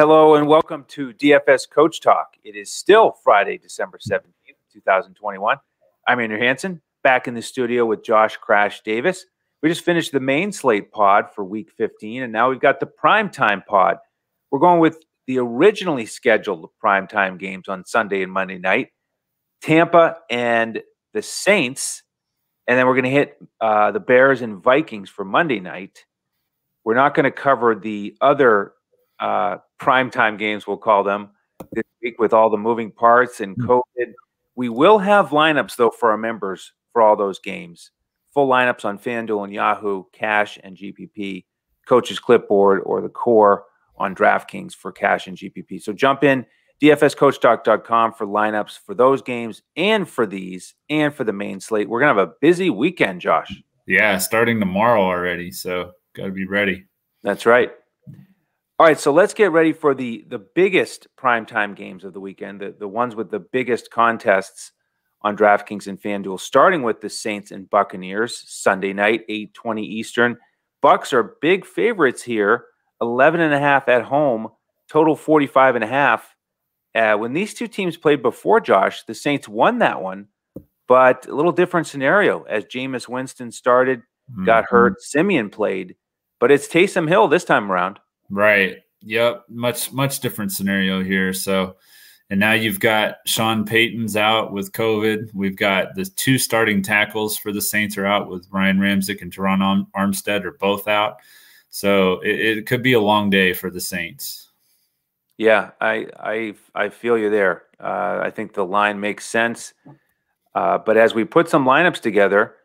Hello and welcome to DFS Coach Talk. It is still Friday, December 17th, 2021. I'm Andrew Hanson, back in the studio with Josh Crash Davis. We just finished the main slate pod for week 15, and now we've got the prime time pod. We're going with the originally scheduled prime time games on Sunday and Monday night Tampa and the Saints. And then we're going to hit uh, the Bears and Vikings for Monday night. We're not going to cover the other uh, primetime games, we'll call them, this week with all the moving parts and hmm. COVID. We will have lineups, though, for our members for all those games. Full lineups on FanDuel and Yahoo, Cash and GPP, Coach's Clipboard, or the core on DraftKings for Cash and GPP. So jump in, dfscoachtalk.com for lineups for those games and for these and for the main slate. We're going to have a busy weekend, Josh. Yeah, starting tomorrow already. So got to be ready. That's right. All right, so let's get ready for the the biggest primetime games of the weekend, the, the ones with the biggest contests on DraftKings and FanDuel, starting with the Saints and Buccaneers Sunday night, 8:20 Eastern. Bucks are big favorites here, 11 and a half at home, total 45 and a half. Uh, when these two teams played before, Josh, the Saints won that one, but a little different scenario as Jameis Winston started, mm-hmm. got hurt, Siemian played, but it's Taysom Hill this time around. Right. Yep. Much much different scenario here. So, and now you've got Sean Payton's out with COVID. We've got the two starting tackles for the Saints are out with Ryan Ramczyk and Terron Armstead are both out. So it, it could be a long day for the Saints. Yeah, I I I feel you there. Uh, I think the line makes sense. Uh, but as we put some lineups together,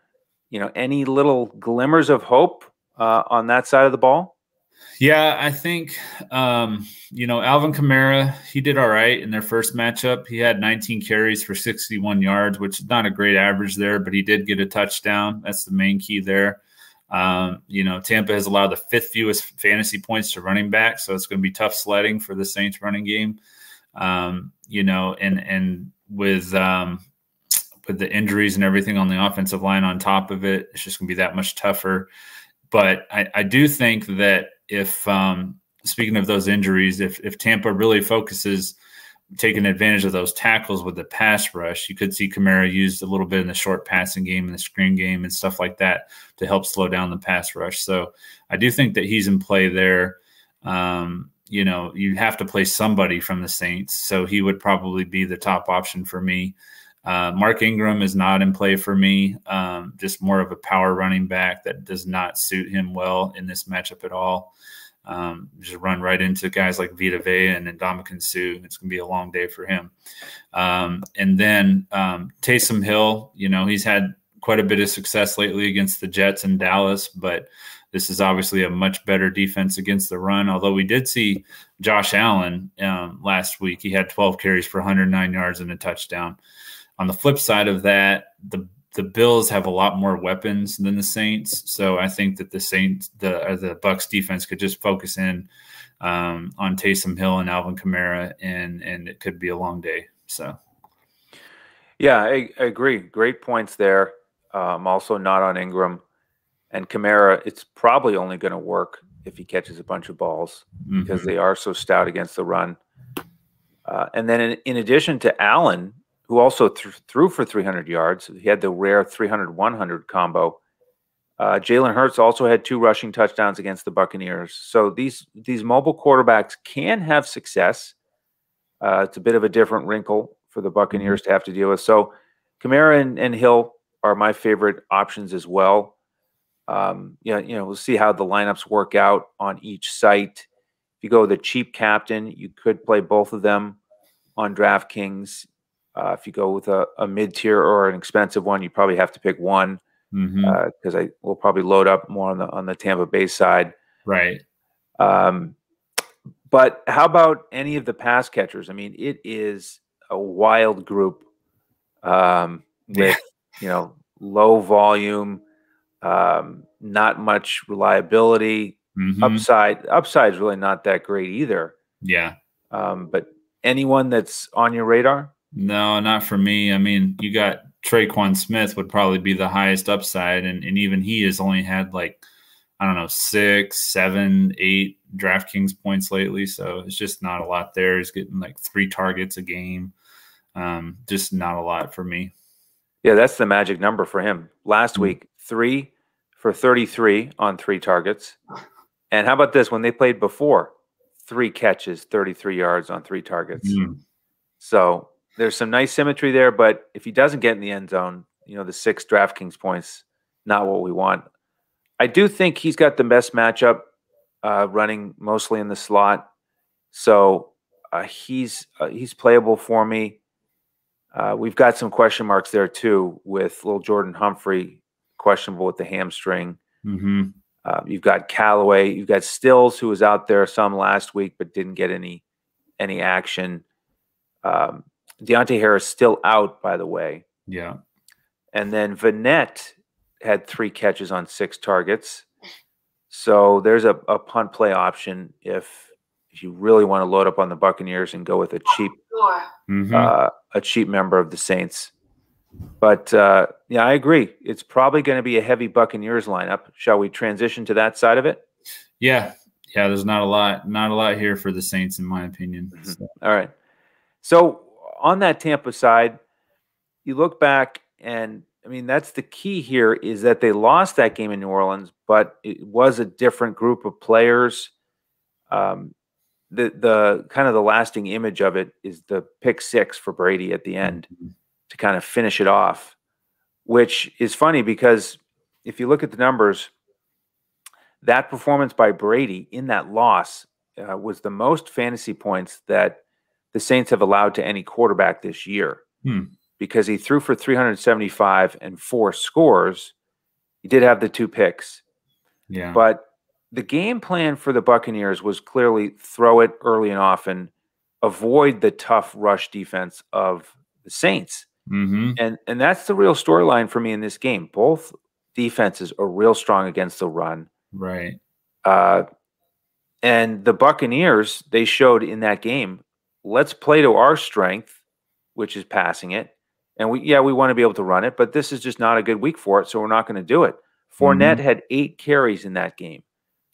you know, any little glimmers of hope uh, on that side of the ball? Yeah, I think um, you know Alvin Kamara. He did all right in their first matchup. He had 19 carries for 61 yards, which is not a great average there, but he did get a touchdown. That's the main key there. Um, you know, Tampa has allowed the fifth fewest fantasy points to running back, so it's going to be tough sledding for the Saints running game. Um, you know, and and with um, with the injuries and everything on the offensive line on top of it, it's just going to be that much tougher. But I, I do think that if um, speaking of those injuries, if if Tampa really focuses taking advantage of those tackles with the pass rush, you could see Kamara used a little bit in the short passing game and the screen game and stuff like that to help slow down the pass rush. So I do think that he's in play there. Um, you know, you have to play somebody from the Saints, so he would probably be the top option for me. Uh, Mark Ingram is not in play for me. Um, just more of a power running back that does not suit him well in this matchup at all. Um, just run right into guys like Vita Vea and Ndamukong Suh. It's going to be a long day for him. Um, and then um, Taysom Hill, you know, he's had quite a bit of success lately against the Jets and Dallas, but this is obviously a much better defense against the run. Although we did see Josh Allen um, last week, he had 12 carries for 109 yards and a touchdown. On the flip side of that, the the Bills have a lot more weapons than the Saints, so I think that the Saints, the the Bucks defense could just focus in um, on Taysom Hill and Alvin Kamara, and and it could be a long day. So, yeah, I, I agree. Great points there. Um, also, not on Ingram and Kamara. It's probably only going to work if he catches a bunch of balls because they are so stout against the run. Uh, and then, in, in addition to Allen, who also th- threw for 300 yards. He had the rare 300 100 combo. Uh, Jalen Hurts also had two rushing touchdowns against the Buccaneers. So these these mobile quarterbacks can have success. Uh, it's a bit of a different wrinkle for the Buccaneers mm-hmm. to have to deal with. So Kamara and, and Hill are my favorite options as well. Um, you know, you know, we'll see how the lineups work out on each site. If you go the cheap captain, you could play both of them on DraftKings. Uh, if you go with a, a mid tier or an expensive one, you probably have to pick one because mm-hmm. uh, I will probably load up more on the on the Tampa Bay side. Right. Um, but how about any of the pass catchers? I mean, it is a wild group um, with you know low volume, um, not much reliability. Mm-hmm. Upside upside is really not that great either. Yeah. Um, but anyone that's on your radar? No, not for me. I mean, you got Tre'Quan Smith would probably be the highest upside, and, and even he has only had like I don't know six, seven, eight DraftKings points lately, so it's just not a lot there. He's getting like three targets a game. Um, just not a lot for me. Yeah, that's the magic number for him. Last Mm-hmm. week, three for 33 on three targets. And how about this? When they played before, three catches, 33 yards on three targets. Mm, So there's some nice symmetry there, but if he doesn't get in the end zone, you know, the six DraftKings points, not what we want. I do think he's got the best matchup, uh, running mostly in the slot. So uh, he's uh, he's playable for me. Uh, we've got some question marks there too, with little Jordan Humphrey questionable with the hamstring. mhm. Uh, you've got Callaway. You've got Stills, who was out there some last week but didn't get any any action. Um, Deonte Harris still out, by the way. Yeah. And then Vannett had three catches on six targets. So there's a, a punt play option if if you really want to load up on the Buccaneers and go with a cheap Mhm. uh, a cheap member of the Saints. But uh, yeah, I agree. It's probably going to be a heavy Buccaneers lineup. Shall we transition to that side of it? yeah. Yeah. There's not a lot, not a lot here for the Saints, in my opinion. Mhm. So, All right. So on that Tampa side, you look back and I mean that's the key here is that they lost that game in New Orleans, but it was a different group of players. Um, the the kind of the lasting image of it is the pick six for Brady at the end Mhm. to kind of finish it off, which is funny because if you look at the numbers, that performance by Brady in that loss uh, was the most fantasy points that the Saints have allowed to any quarterback this year Hmm. because he threw for 375 and four scores. He did have the two picks, yeah. but the game plan for the Buccaneers was clearly throw it early and often, avoid the tough rush defense of the Saints. hmm And and that's the real storyline for me in this game. Both defenses are real strong against the run. Right. Uh, and the Buccaneers, they showed in that game, let's play to our strength, which is passing it. And we, yeah, we want to be able to run it, but this is just not a good week for it, so we're not going to do it. Fournette had eight carries in that game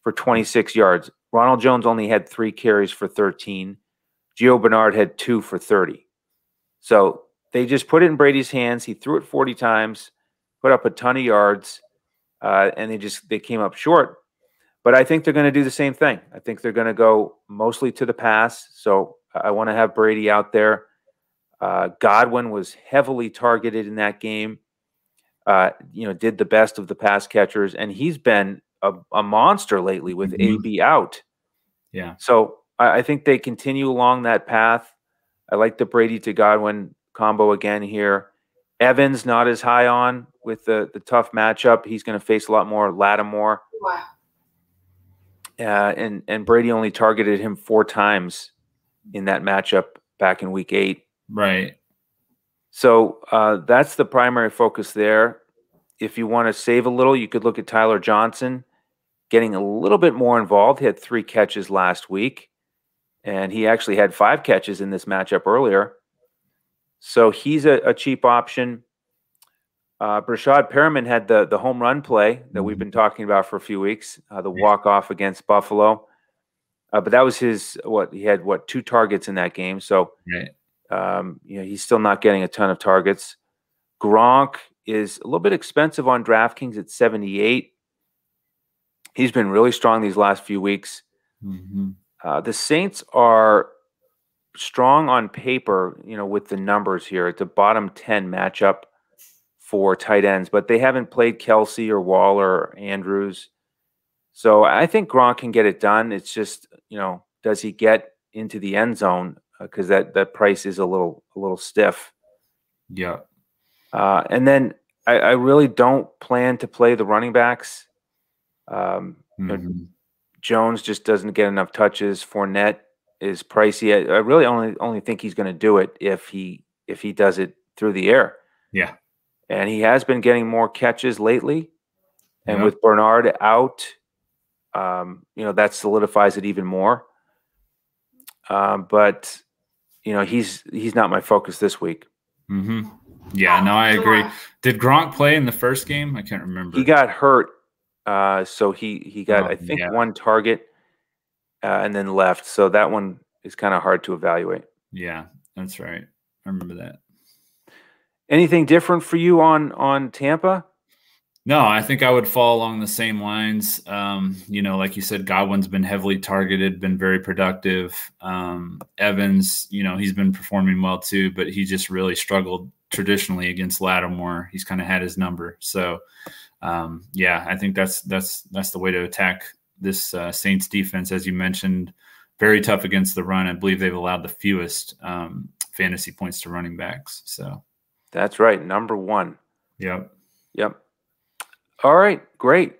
for 26 yards. Ronald Jones only had three carries for 13. Gio Bernard had two for 30. So they just put it in Brady's hands. He threw it 40 times, put up a ton of yards, uh, and they just they came up short. But I think they're going to do the same thing. I think they're going to go mostly to the pass. So I want to have Brady out there. Uh, Godwin was heavily targeted in that game. Uh, you know, did the best of the pass catchers, and he's been a, a monster lately with Mhm. AB out. Yeah. So I, I think they continue along that path. I like the Brady to Godwin combo again here. Evans not as high on with the the tough matchup. He's going to face a lot more Lattimore. Wow. Uh, and and Brady only targeted him four times in that matchup back in Week Eight. Right. So uh, that's the primary focus there. If you want to save a little, you could look at Tyler Johnson getting a little bit more involved. He had three catches last week, and he actually had five catches in this matchup earlier. So he's a, a cheap option. Uh, Breshad Perriman had the the home run play that we've been talking about for a few weeks, uh, the walk off against Buffalo. Uh, but that was his what he had what two targets in that game. So Right. um, you know, he's still not getting a ton of targets. Gronk is a little bit expensive on DraftKings at 78. He's been really strong these last few weeks. hmm Uh, the Saints are strong on paper, you know, with the numbers here. It's a bottom 10 matchup for tight ends, but they haven't played Kelce or Waller or Andrews. So I think Gronk can get it done. It's just, you know, does he get into the end zone? Because that that price is a little a little stiff. Yeah. Uh, and then I, I really don't plan to play the running backs. Um, know, Mhm. Jones just doesn't get enough touches. Fournette is pricey. I, I really only only think he's going to do it if he if he does it through the air. Yeah. And he has been getting more catches lately. And Yeah. with Bernard out, um, you know that solidifies it even more. Um, but you know he's he's not my focus this week. hmm Yeah. No, I agree. Did Gronk play in the first game? I can't remember. He got hurt, uh, so he he got Oh, I think yeah. one target. uh, and then left. So that one is kind of hard to evaluate. Yeah, that's right. I remember that. Anything different for you on on Tampa? No, I think I would fall along the same lines. Um, you know, like you said, Godwin's been heavily targeted, been very productive. Um, Evans, you know, he's been performing well too, but he just really struggled traditionally against Lattimore. He's kind of had his number. So, um, yeah, I think that's that's that's the way to attack this uh, Saints defense, as you mentioned. Very tough against the run. I believe they've allowed the fewest um, fantasy points to running backs. So, that's right, number one. Yep. Yep. All right, great.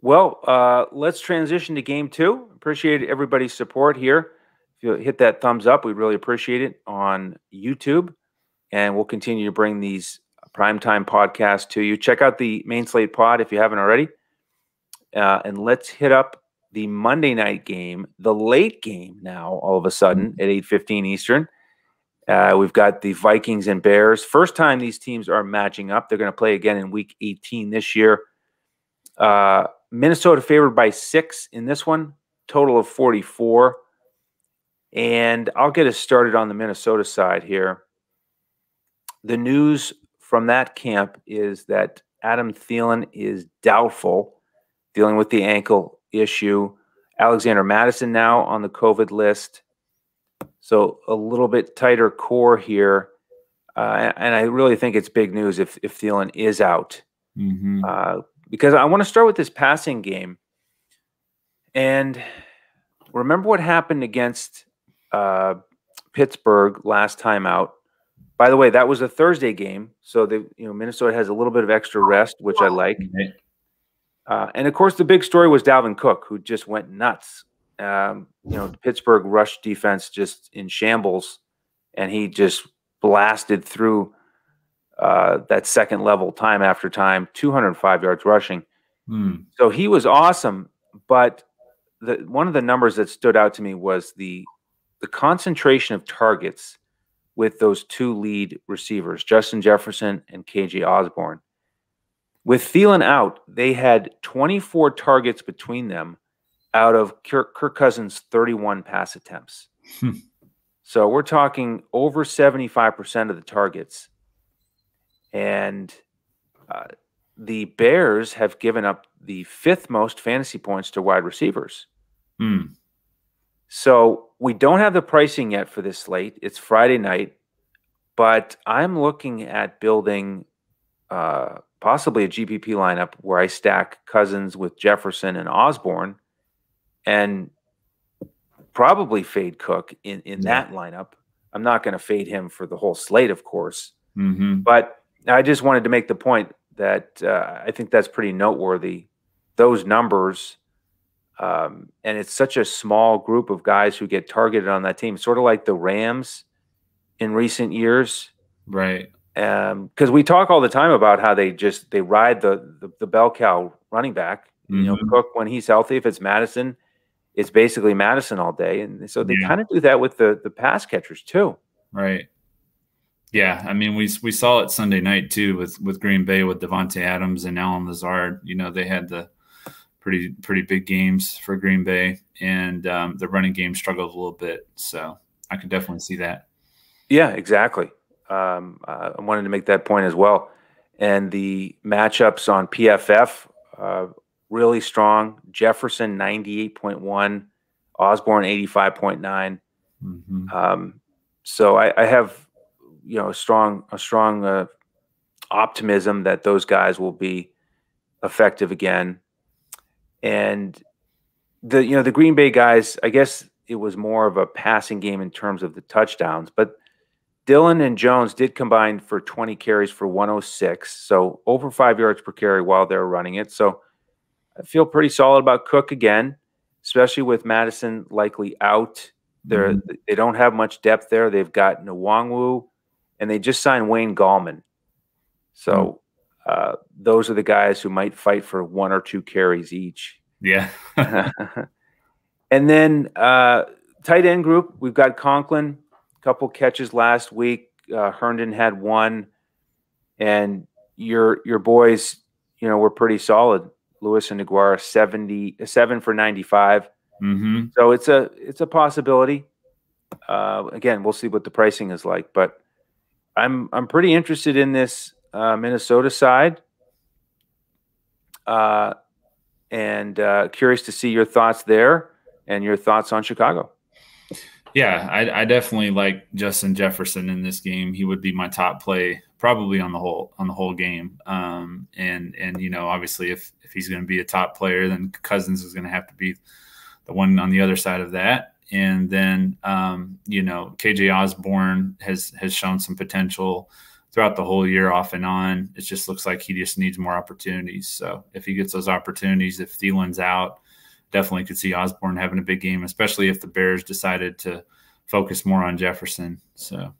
Well, uh, let's transition to game two. Appreciate everybody's support here. If you hit that thumbs up, we'd really appreciate it on YouTube. And we'll continue to bring these primetime podcasts to you. Check out the main slate pod if you haven't already. Uh, and let's hit up the Monday night game, the late game now, all of a sudden at 8.15 Eastern. Uh, we've got the Vikings and Bears. First time these teams are matching up. They're going to play again in Week 18 this year. Uh, Minnesota favored by six in this one, total of 44. And I'll get us started on the Minnesota side here. The news from that camp is that Adam Thielen is doubtful, dealing with the ankle issue. Alexander Mattison now on the COVID list. So a little bit tighter core here. Uh, and I really think it's big news if, if Thielen is out. Mm-hmm. Uh, because I want to start with this passing game. And remember what happened against uh, Pittsburgh last time out. By the way, that was a Thursday game, so the you know Minnesota has a little bit of extra rest, which I like. Uh, and of course, the big story was Dalvin Cook, who just went nuts. Um, you know, the Pittsburgh rush defense just in shambles, and he just blasted through uh, that second level time after time, 205 yards rushing. Hmm. So he was awesome. But the, one of the numbers that stood out to me was the the concentration of targets with those two lead receivers, Justin Jefferson and KJ Osborn. With Thielen out, they had 24 targets between them out of Kirk, Kirk Cousins' 31 pass attempts. Hmm. So we're talking over 75% of the targets and uh, the Bears have given up the fifth most fantasy points to wide receivers. Hmm. So we don't have the pricing yet for this slate. It's Friday night, but I'm looking at building uh, possibly a GPP lineup where I stack Cousins with Jefferson and Osborn, and probably fade Cook in in yeah. that lineup. I'm not going to fade him for the whole slate, of course, mm-hmm. but I just wanted to make the point that uh, I think that's pretty noteworthy. Those numbers, um, and it's such a small group of guys who get targeted on that team, sort of like the Rams in recent years, right? Because um, we talk all the time about how they just they ride the the, the bell cow running back. Mm-hmm. You know, mm-hmm. Cook when he's healthy, if it's Mattison, it's basically Mattison all day, and so they yeah. kind of do that with the the pass catchers too. Right. Yeah, I mean, we we saw it Sunday night too with with Green Bay with Davante Adams and Allen Lazard. You know, they had the pretty pretty big games for Green Bay, and um, the running game struggled a little bit. So I could definitely see that. Yeah, exactly. Um, I wanted to make that point as well. And the matchups on PFF uh, really strong. Jefferson ninety eight point one, Osborn, eighty five point nine. Mm-hmm. Um, so I, I have you know a strong a strong uh, optimism that those guys will be effective again. And the you know the Green Bay guys, I guess it was more of a passing game in terms of the touchdowns, but Dillon and Jones did combine for 20 carries for 106, so over five yards per carry while they're running it. So I feel pretty solid about Cook again, especially with Mattison likely out. They're, mm-hmm. They don't have much depth there. They've got Nwangwu, and they just signed Wayne Gallman. So hmm. uh, those are the guys who might fight for one or two carries each. Yeah. and then uh, tight end group, we've got Conklin, a couple catches last week. Uh, Herndon had one, and your your boys, you know, were pretty solid. Lewis and Deguara, 70, seven for 95. Mm-hmm. So it's a it's a possibility. Uh, again, we'll see what the pricing is like, but I'm I'm pretty interested in this uh, Minnesota side, uh, and uh, curious to see your thoughts there and your thoughts on Chicago. Yeah, I, I, definitely like Justin Jefferson in this game. He would be my top play probably on the whole on the whole game. Um, and and you know, obviously, if if he's going to be a top player, then Cousins is going to have to be the one on the other side of that. And then um, you know, KJ Osborn has has shown some potential throughout the whole year, off and on. It just looks like he just needs more opportunities. So if he gets those opportunities, if Thielen's out definitely could see Osborn having a big game, especially if the Bears decided to focus more on Jefferson. So,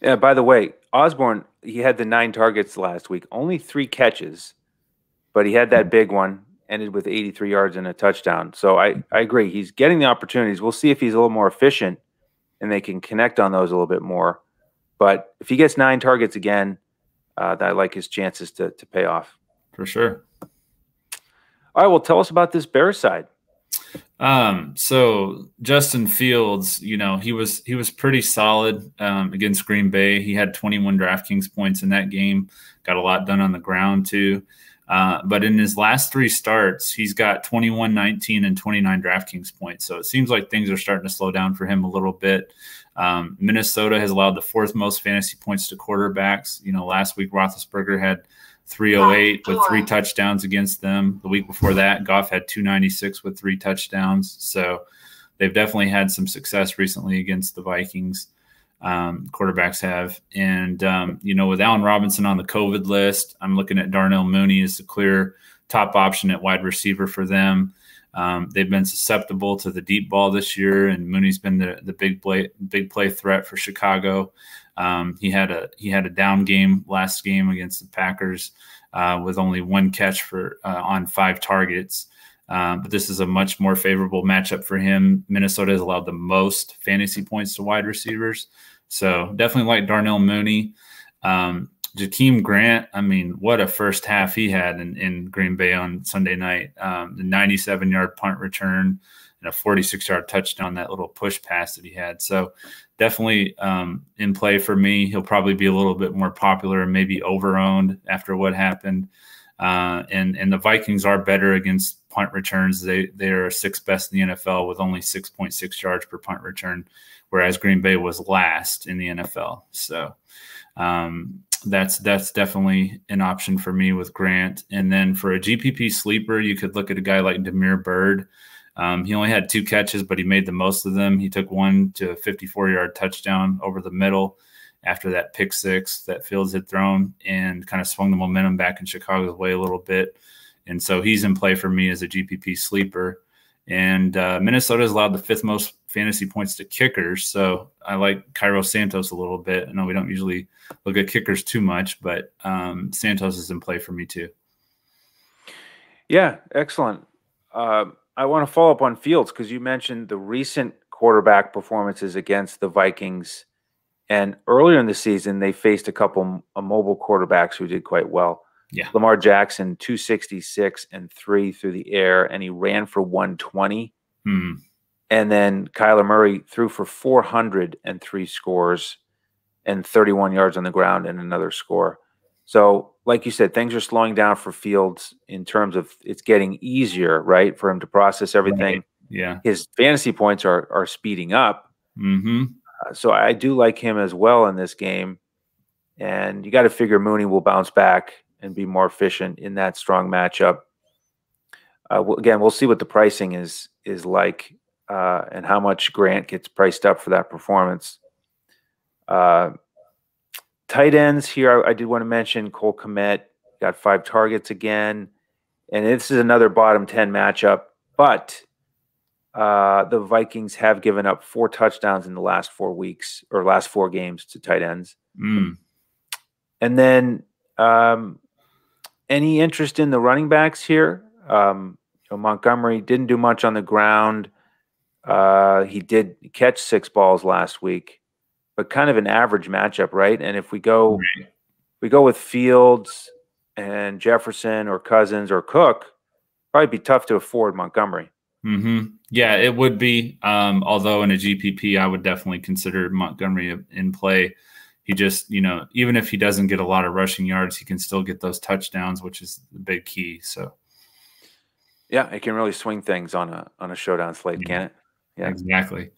yeah. By the way, Osborn he had the nine targets last week, only three catches, but he had that mm-hmm. big one, ended with 83 yards and a touchdown. So I I agree. He's getting the opportunities. We'll see if he's a little more efficient and they can connect on those a little bit more. But if he gets nine targets again, uh, I like his chances to to pay off for sure. All right, well, tell us about this Bears side. Um, so Justin Fields, you know, he was he was pretty solid um, against Green Bay. He had 21 DraftKings points in that game. Got a lot done on the ground too. Uh, but in his last three starts, he's got 21, 19, and 29 DraftKings points. So it seems like things are starting to slow down for him a little bit. Um, Minnesota has allowed the fourth most fantasy points to quarterbacks. You know, last week Roethlisberger had 308 with three touchdowns against them. The week before that, Goff had 296 with three touchdowns. So they've definitely had some success recently against the Vikings. Um, quarterbacks have. And, um, you know, with Allen Robinson on the COVID list, I'm looking at Darnell Mooney as a clear top option at wide receiver for them. Um, they've been susceptible to the deep ball this year, and Mooney's been the, the big play big play threat for Chicago. Um, he had a he had a down game last game against the Packers uh, with only one catch for uh, on five targets. Um, but this is a much more favorable matchup for him. Minnesota has allowed the most fantasy points to wide receivers, so definitely like Darnell Mooney. Um, Jakeem Grant, I mean, what a first half he had in, in Green Bay on Sunday night. Um, the 97 yard punt return and a 46 yard touchdown, that little push pass that he had. So definitely um, in play for me. He'll probably be a little bit more popular and maybe over owned after what happened. Uh, and and the Vikings are better against punt returns. They they are sixth best in the NFL with only 6.6 yards per punt return, whereas Green Bay was last in the NFL. So um, that's that's definitely an option for me with Grant. And then for a GPP sleeper, you could look at a guy like Damiere Byrd. Um, he only had two catches, but he made the most of them. He took one to a 54 yard touchdown over the middle after that pick six that Fields had thrown and kind of swung the momentum back in Chicago's way a little bit. And so he's in play for me as a GPP sleeper. And uh, Minnesota has allowed the fifth most fantasy points to kickers. So I like Cairo Santos a little bit. I know we don't usually look at kickers too much, but um, Santos is in play for me too. Yeah, excellent. Uh, I want to follow up on Fields because you mentioned the recent quarterback performances against the Vikings. And earlier in the season, they faced a couple of mobile quarterbacks who did quite well. Yeah. Lamar Jackson, 266 and three through the air, and he ran for 120. Hmm. And then Kyler Murray threw for 403 scores and 31 yards on the ground and another score. So, like you said, things are slowing down for Fields in terms of it's getting easier, right, for him to process everything. Right. Yeah, his fantasy points are are speeding up. Mm-hmm. Uh, so I do like him as well in this game, and you got to figure Mooney will bounce back and be more efficient in that strong matchup. Uh, well, again, we'll see what the pricing is is like uh, and how much Grant gets priced up for that performance. Uh, Tight ends here, I, I did want to mention Cole Kmet got five targets again, and this is another bottom ten matchup. But uh, the Vikings have given up four touchdowns in the last four weeks or last four games to tight ends. Mm. And then, um, any interest in the running backs here? Um, you know, Montgomery didn't do much on the ground. Uh, he did catch six balls last week but kind of an average matchup, right? And if we go, right. we go with Fields and Jefferson or Cousins or Cook, probably be tough to afford Montgomery. Mm-hmm. Yeah, it would be. Um, although in a GPP, I would definitely consider Montgomery in play. He just, you know, even if he doesn't get a lot of rushing yards, he can still get those touchdowns, which is the big key. So, yeah, it can really swing things on a on a showdown slate, yeah. can it? Yeah, exactly.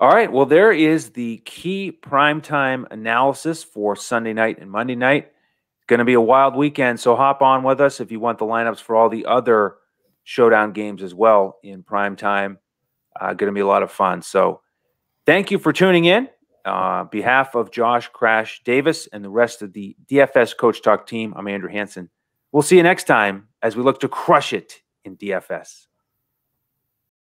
All right. Well, there is the key primetime analysis for Sunday night and Monday night. It's going to be a wild weekend, so hop on with us if you want the lineups for all the other showdown games as well in prime time. Uh, going to be a lot of fun. So, thank you for tuning in. Uh, behalf of Josh Crash Davis and the rest of the DFS Coach Talk team, I'm Andrew Hanson. We'll see you next time as we look to crush it in DFS.